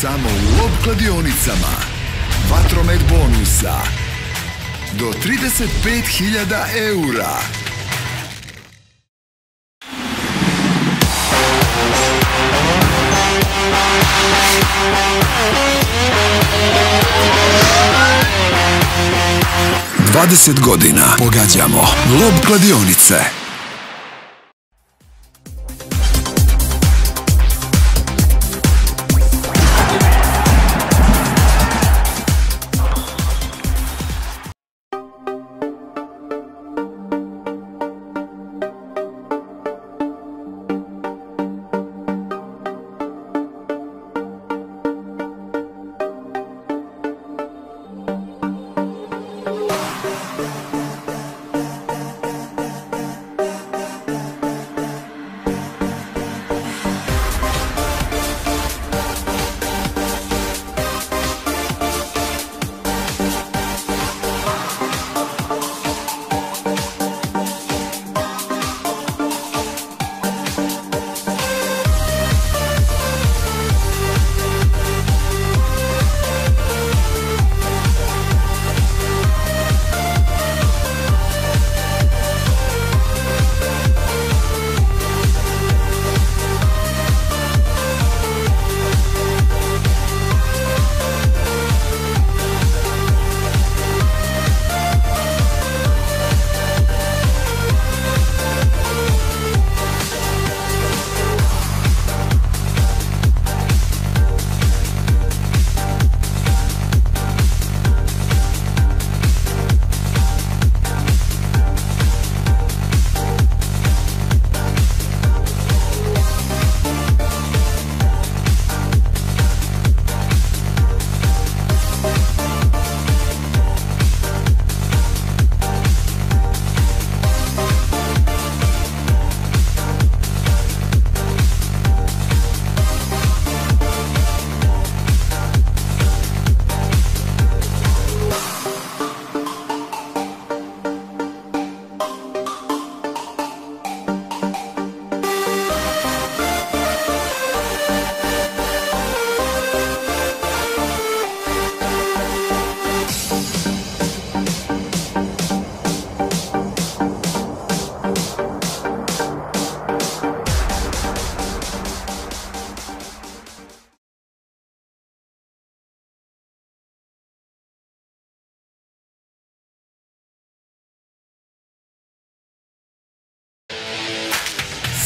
Samo u Lob kladionicama. Vatromet bonusa. Do 35.000 eura. Dvadeset godina pogađamo Lob kladionice.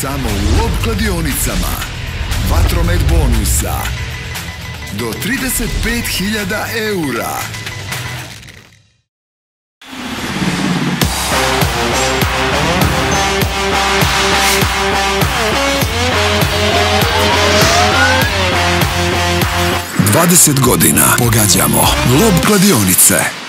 Samo u Lob kladionicama. Vatromet bonusa. Do 35.000 eura. Dvadeset godina pogađamo Lob kladionice.